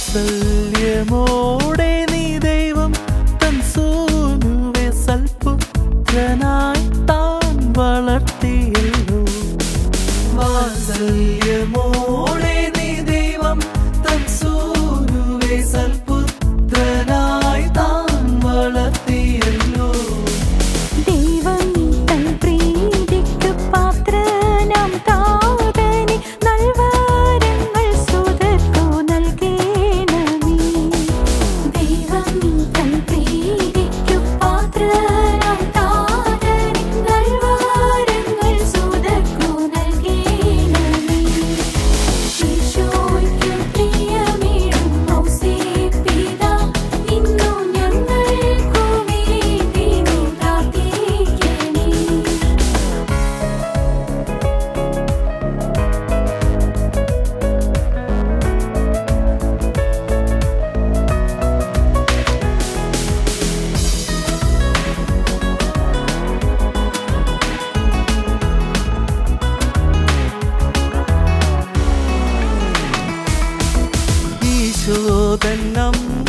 分裂梦。and I'm.